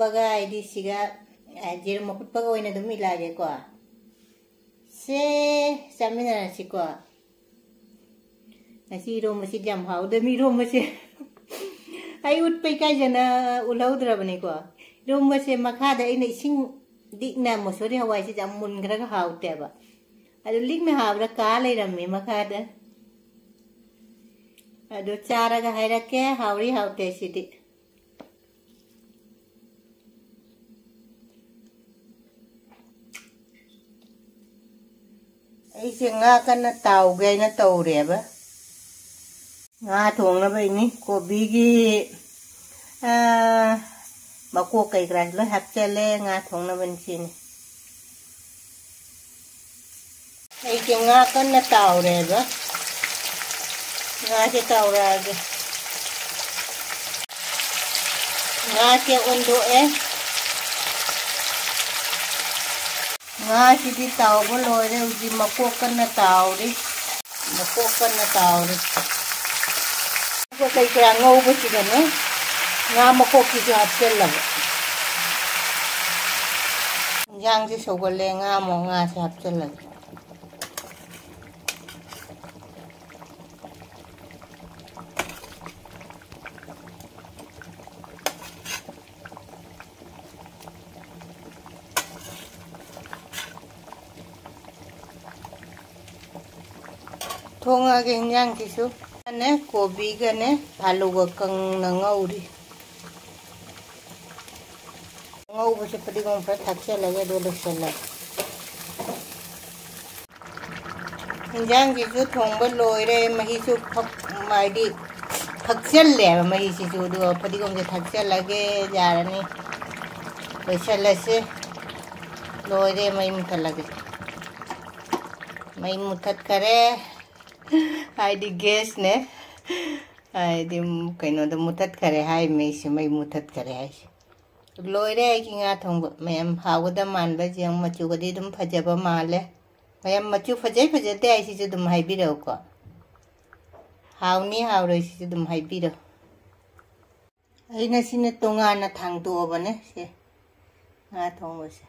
ꯕꯒ ꯍꯥꯏꯗꯤ ꯁꯤꯒ ꯖꯦꯔꯨꯝ ꯑꯐꯨꯠꯄꯒ ꯑꯣꯏꯅ ꯑꯗꯨꯝ ꯏꯜꯂꯛꯑꯒꯦꯀꯣ ꯁꯦ ꯆꯥꯃꯤꯟꯅꯔꯁꯤꯀꯣ ꯉꯁꯤ ꯏꯔꯣꯝꯕꯁꯤꯗꯤ ꯌꯥꯝ ꯍꯥꯎꯗꯕ ꯏꯔꯣꯝꯕꯁꯦ ꯑꯩ ꯎꯠꯄ ꯏꯀꯥꯏꯖꯅ ꯎꯠꯍꯧꯗ꯭ꯔꯕꯅꯤꯀꯣ ꯏꯔꯣꯝꯕꯁꯦ ꯃꯈꯥꯗ ꯑꯩꯅ ꯏꯁꯤꯡ ꯂꯤꯛꯅ ꯃꯨꯁꯣꯔꯤ ꯍꯋꯥꯏꯁꯦ ꯌꯥꯝ ꯃꯨꯟꯈ꯭ꯔꯒ ꯍꯥꯎꯇꯦꯕ ꯑꯗꯨ ꯂꯤꯛꯅ ꯍꯥꯕꯗ ꯀꯥ ꯂꯩꯔꯝꯃꯦ ꯃꯈꯥꯗ ꯑꯗꯨ ꯆꯥꯔꯒ ꯍꯥꯏꯔꯛꯀꯦ ꯍꯥꯎꯔꯤ ꯍꯥꯎꯇꯦ ꯑꯩꯁꯦ ꯉꯥ ꯀꯟꯅ ꯇꯥꯎꯒꯦ ꯍꯥꯏꯅ ꯇꯧꯔꯦꯕ ꯉꯥ ꯊꯣꯡꯅꯕꯩꯅꯤ ꯀꯣꯕꯤꯒꯤ ꯃꯀꯣꯛ ꯀꯩ ꯀꯔꯥ ꯂꯣꯏ ꯍꯥꯞꯆꯜꯂꯦ ꯉꯥ ꯊꯣꯡꯅꯕꯅꯤ ꯁꯤꯅꯤ ꯑꯩꯁꯦ ꯉꯥ ꯀꯟꯅ ꯇꯥꯎꯔꯦꯕ ꯉꯥꯁꯦ ꯇꯥꯎꯔꯛꯑꯒꯦ ꯉꯥꯁꯦ ꯑꯣꯟꯗꯣꯛꯑꯦ ꯉꯥꯁꯤꯗꯤ ꯇꯥꯎꯕ ꯂꯣꯏꯔꯦ ꯍꯧꯖꯤꯛ ꯃꯀꯣꯛ ꯀꯟꯅ ꯇꯥꯎꯔꯤ ꯃꯀꯣꯛ ꯀꯟꯅ ꯇꯥꯎꯔꯤ ꯀꯩ ꯀꯌꯥ ꯉꯧꯕꯁꯤꯗꯅꯦ ꯉꯥ ꯃꯀꯣꯛꯁꯤꯁꯨ ꯍꯥꯞꯆꯤꯜꯂꯕ ꯏꯟꯖꯥꯡꯁꯦ ꯁꯧꯒꯠꯂꯦ ꯉꯥ ꯑꯃꯨꯛ ꯉꯥꯁꯦ ꯍꯥꯞꯆꯤꯜꯂꯒꯦ thonga ge nyang kisu ane kobi ga ne phalu ga kang na ngauri ngau bu se padi gom par thak se lage do lok se lage nyang kisu thongba loi re mahi su phak mai di thak se le mahi si su do padi gom se thak se lage ja rani पैसा लैसे लोहे मई मुथल लगे मई मुथत करे Haydi guess ne? Haydi kaino da mutat kare hai me si mai mutat kare hai. Loire ki nga thong mayam hawa da man ba jang machu ga di dum phaja ba ma le. Mayam machu phajai phaja te ai si je dum hai bi rau ko. Hawni haw roi si je dum hai bi rau. Ai na si ne tonga na thang tu ba ne se. Nga thong ba se.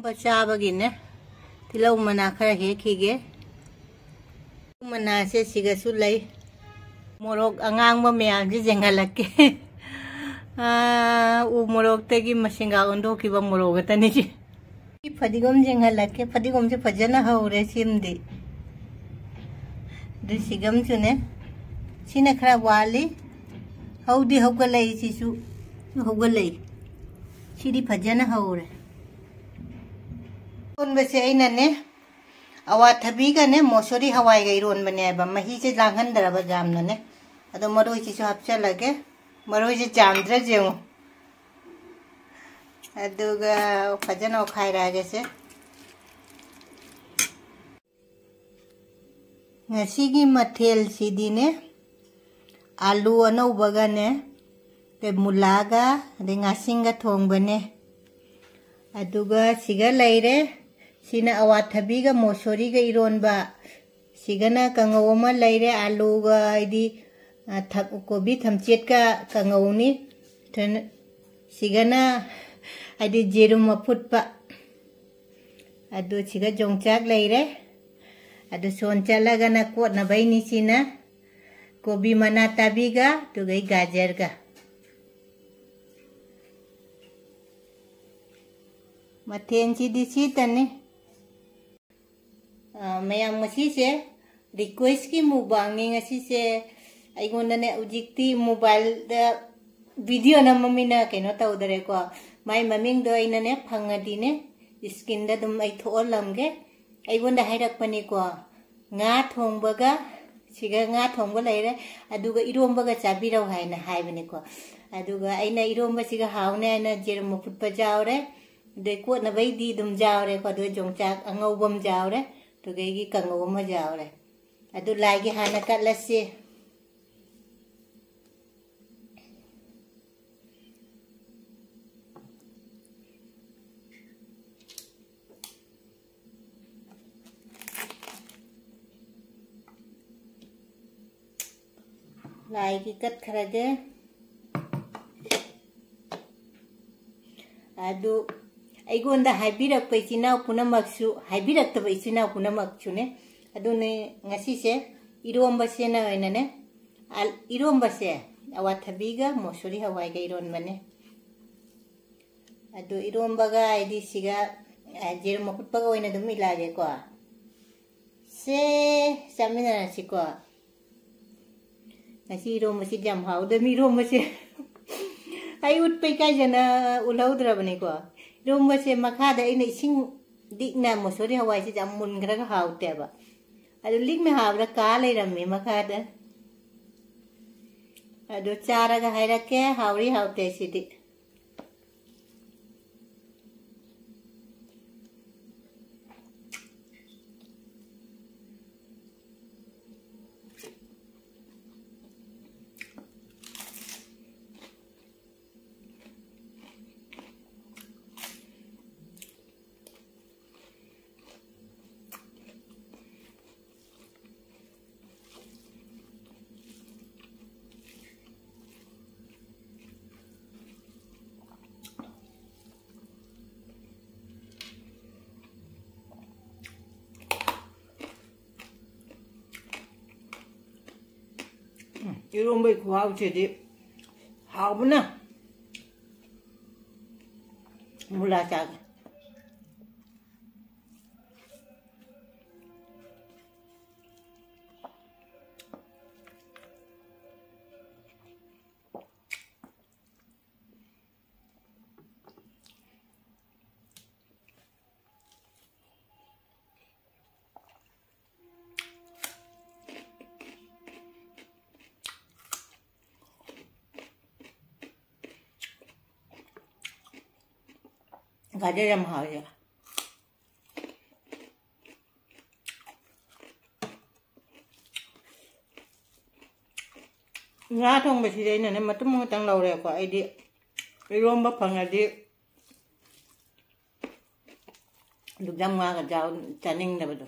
Ba cha ba gi ne. Tilau mana khara he khige. ꯃꯅꯥꯁꯦ ꯁꯤꯒꯁꯨ ꯂꯩ ꯃꯣꯔꯣꯛ ꯑꯉꯥꯡꯕ ꯃꯌꯥꯝꯁꯦ ꯌꯦꯡꯍꯜꯂꯛꯀꯦ ꯎ ꯃꯣꯔꯣꯛꯇꯒꯤ ꯃꯁꯤꯡꯒꯥ ꯑꯣꯟꯊꯣꯛꯈꯤꯕ ꯃꯣꯔꯣꯛ ꯈꯛꯇꯅꯤ ꯁꯤ अवा थबीगने मोसरी हवाईग इन बनेब मही से लाघनद्रब जामने अरुई से हपचल के मरुई से जामद्र जेऊ मथेल सिदीने आलू अनौबगने मूलागा थोंगने लेरे sina awathabiga mosoriga ironba. Sigana kangau ama laire alu ga idi ah, thak, kobi thamchet ka kangau ni then, sigana adi jerum maput pa adu siga jongchak laire adu soncha laga na kot na bai ni sina. Kobi mana tabiga tu gai gajar ga Mà mathen chi di chi tane mayam ngasi se request ki mubangi ngasi se aigonda ne ujikti mobile da video na mummy na ke mamina kaino tawdare ko mai maming do aina ne phangadi ne skin da dum ai tho lamge aigonda hairak pani ko nga thongbaga siga nga thongba laire, aduga irombaga chabirau haina haibani ko aduga aina iromba siga haune aina jermo phutpa jaure de ko na bai di dum jaure ko do jongchak angau bom jaure ꯑꯩꯒꯤ ꯀꯥꯡꯉꯧ ꯑꯃ ꯌꯥꯎꯔꯦ ꯑꯗꯨ ꯂꯥꯏꯒꯤ ꯍꯥꯟꯅ ꯀꯠꯂꯁꯤ ꯂꯥꯏꯒꯤ ꯀꯠꯈ꯭ꯔꯒꯦ ꯑꯗꯨ ꯑꯩꯉꯣꯟꯗ ꯍꯥꯏꯕꯤꯔꯛꯄ ꯏꯆꯤꯟ ꯏꯅꯥꯎ ꯄꯨꯝꯅꯃꯛꯁꯨ ꯍꯥꯏꯕꯤꯔꯛꯇꯕ ꯏꯆꯤꯟ ꯏꯅꯥꯎ ꯄꯨꯝꯅꯃꯛꯁꯨꯅꯦ ꯑꯗꯨꯅꯦ ꯉꯁꯤꯁꯦ ꯏꯔꯣꯝꯕꯁꯦꯅ ꯑꯣꯏꯅꯅꯦ ꯏꯔꯣꯝꯕꯁꯦ ꯑꯋꯥꯊꯕꯤꯒ ꯃꯣꯁꯣꯔꯤ ꯍꯋꯥꯏꯒ ꯏꯔꯣꯟꯕꯅꯦ ꯑꯗꯨ ꯏꯔꯣꯝꯕꯒ ꯍꯥꯏꯗꯤ ꯁꯤꯒ ꯖꯦꯔꯨꯝ ꯑꯐꯨꯠꯄꯒ ꯑꯣꯏꯅ ꯑꯗꯨꯝ ꯏꯜꯂꯛꯑꯒꯦꯀꯣ ꯁꯦ ꯆꯥꯃꯤꯟꯅꯔꯁꯤꯀꯣ ꯉꯁꯤ ꯏꯔꯣꯝꯕꯁꯤꯗꯤ ꯌꯥꯝ ꯍꯥꯎꯗꯕ ꯏꯔꯣꯝꯕꯁꯦ ꯑꯩ ꯎꯠꯄ ꯏꯀꯥꯏꯖꯅ ꯎꯠꯍꯧꯗ꯭ꯔꯕꯅꯤꯀꯣ ꯏꯔꯣꯝꯕꯁꯦ ꯃꯈꯥꯗ ꯑꯩꯅ ꯏꯁꯤꯡ ꯂꯤꯛꯅ ꯃꯣꯁꯣꯔꯤ ꯍꯋꯥꯏꯁꯦ ꯌꯥꯝ ꯃꯨꯟꯈ꯭ꯔꯒ ꯍꯥꯎꯇꯦꯕ ꯑꯗꯨ ꯂꯤꯛꯅ ꯍꯥꯕꯗ ꯀꯥ ꯂꯩꯔꯝꯃꯦ ꯃꯈꯥꯗ ꯑꯗꯨ ꯆꯥꯔꯒ ꯍꯥꯏꯔꯛꯀꯦ ꯍꯥꯎꯔꯤ ꯍꯥꯎꯇꯦ ꯁꯤꯗꯤ ઈરોંબાઈ ખુવાવ છે જે હાવના મૂળા શાક 가재 좀 하자. nga thong ba thidai na ma tum tang law re ko ai di rom ba phang di lu jam nga ga jaw chaning na ba do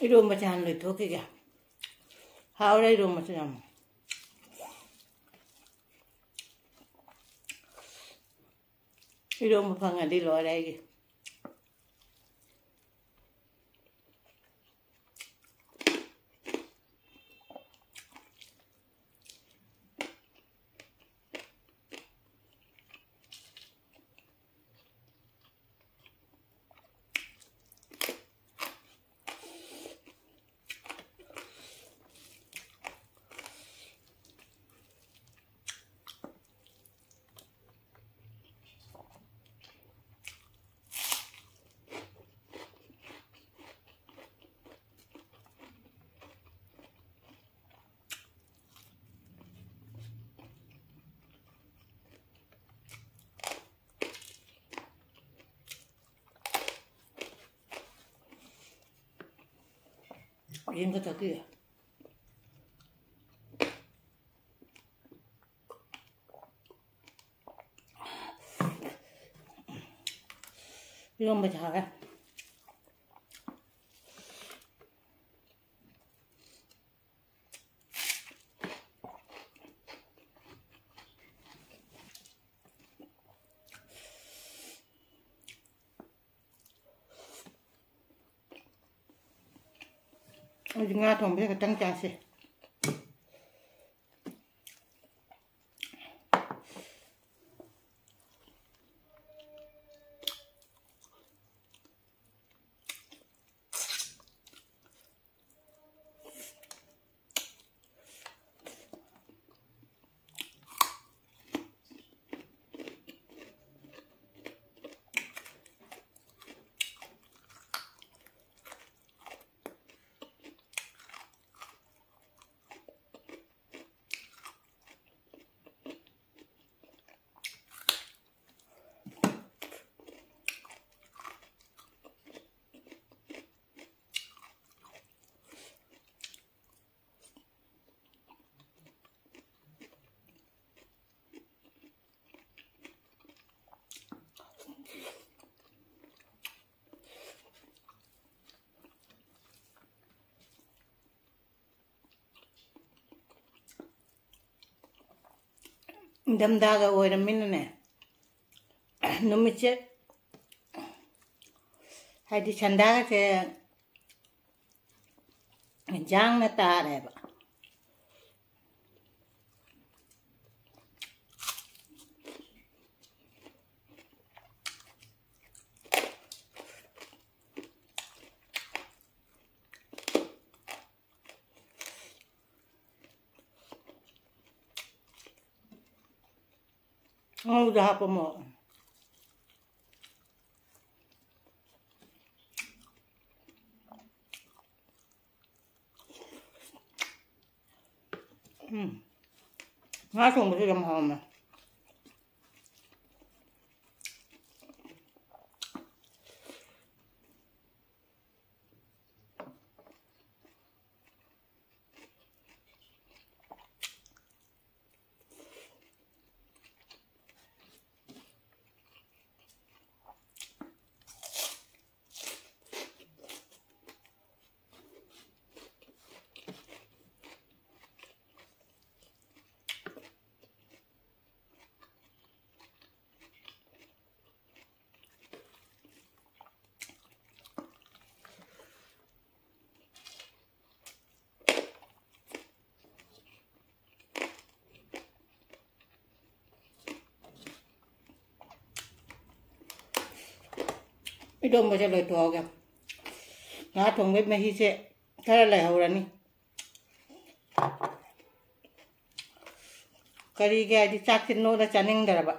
이런 거 잔을 도끼게 하울에 이런 거 좀. 이런 거 방안 đi lội đây 이거 저기 Ayında takıyor. Biliyor musun Bahar? nga thong be ka tang cha se ꯏꯪꯊꯝꯊꯥꯒ ꯑꯣꯏꯔꯝꯃꯤꯅꯅꯦ ꯅꯨꯃꯤꯠꯁꯦ ꯍꯥꯏꯗꯤ ꯁꯟꯗꯥꯁꯦ ꯌꯥꯡꯅ ꯇꯥꯔꯦꯕ Oh, dahap mo. Mm. Nga sung cái siya ng hama. ꯏꯗꯣꯝꯕ ꯆꯠꯂꯣꯏ ꯇꯣꯛꯍꯧꯒꯦ ꯉꯥ ꯊꯣꯡꯕꯩ ꯃꯍꯤꯁꯦ ꯈꯔ ꯂꯩꯍꯧꯔꯅꯤ ꯀꯔꯤꯒꯤ ꯍꯥꯏꯗꯤ ꯆꯥꯛꯁꯦ ꯅꯣꯛꯅ ꯆꯥꯅꯤꯡꯗ꯭ꯔꯕ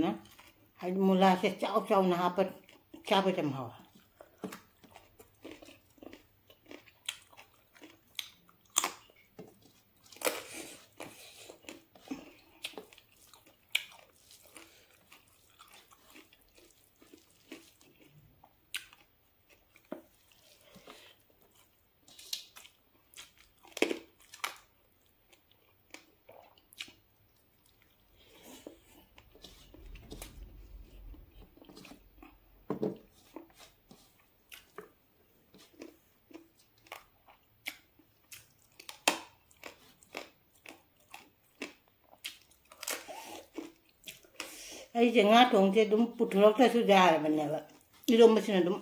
nữa hay mua la sẽ ꯑꯩꯁꯦ ꯉꯥ ꯊꯣꯡꯁꯦ ꯑꯗꯨꯝ ꯄꯨꯊꯣꯔꯛꯇ꯭ꯔꯁꯨ ꯌꯥꯔꯕꯅꯦꯕ ꯏꯔꯣꯝꯕꯁꯤꯅ ꯑꯗꯨꯝ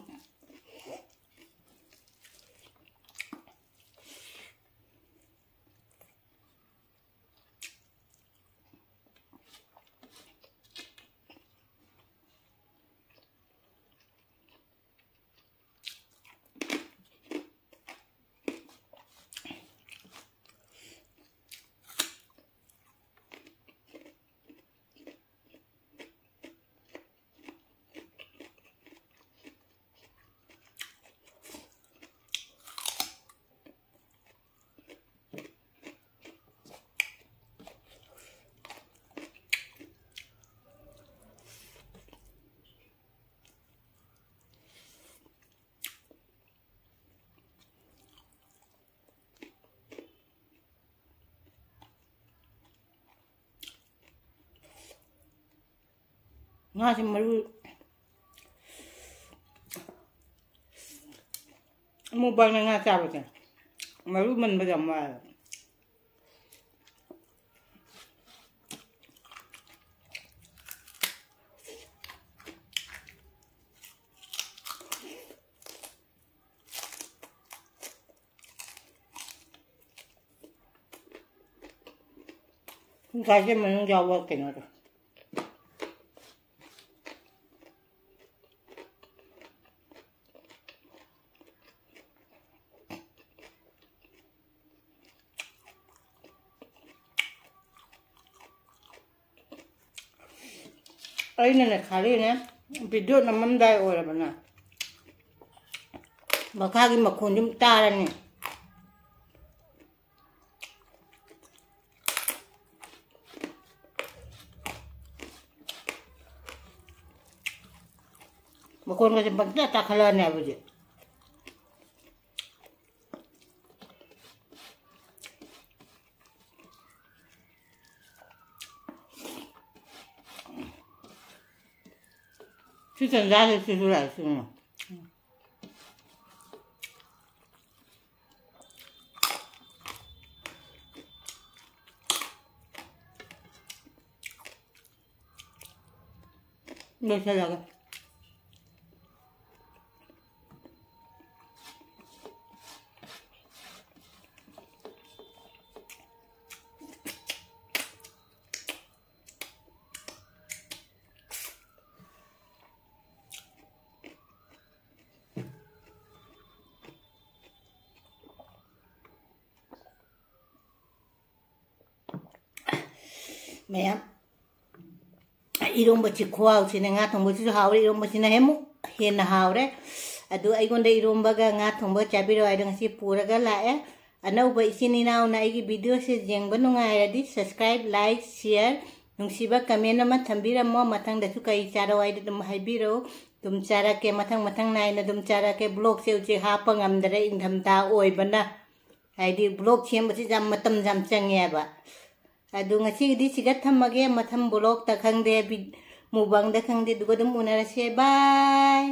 ง่าจะมาดูมูบายนั่งงานจับกันมาดูมันประจำว่า该是没人家我给。Ay, nene, kali ne, video naman dai ora bana. Makagi makundim tara ne. Makundim makundim tara ne abuji. 从家里吃出来是吗？没吃那个。 이롬버치 고아우치네 nga thongbochisu haure irombachina hemu hena haure adu aigonda irombaga nga thongbo chabiro aidang si puraga lae anauba isini nau na igi video se jengba nungairadi subscribe like share nungsiba comment ama thambira mo mathang da chu kai chara waida dum haibiro dum chara ke mathang mathang nai na dum chara ke blog se uchi ha pangam dare ingdhamta oibana aidi blog chembachi jam matam jam changya ba ꯑꯗꯨ ꯉꯁꯤꯒꯤꯗꯤ ꯁꯤꯒ ꯊꯝꯃꯒꯦ ꯃꯊꯪ ꯕ꯭ꯂꯣꯛꯇ ꯈꯪꯗꯦ ꯃꯨꯕꯪꯗ ꯈꯪꯗꯦ ꯑꯗꯨꯒ ꯑꯗꯨꯝ ꯎꯅꯔꯁꯦ ꯕꯥꯏ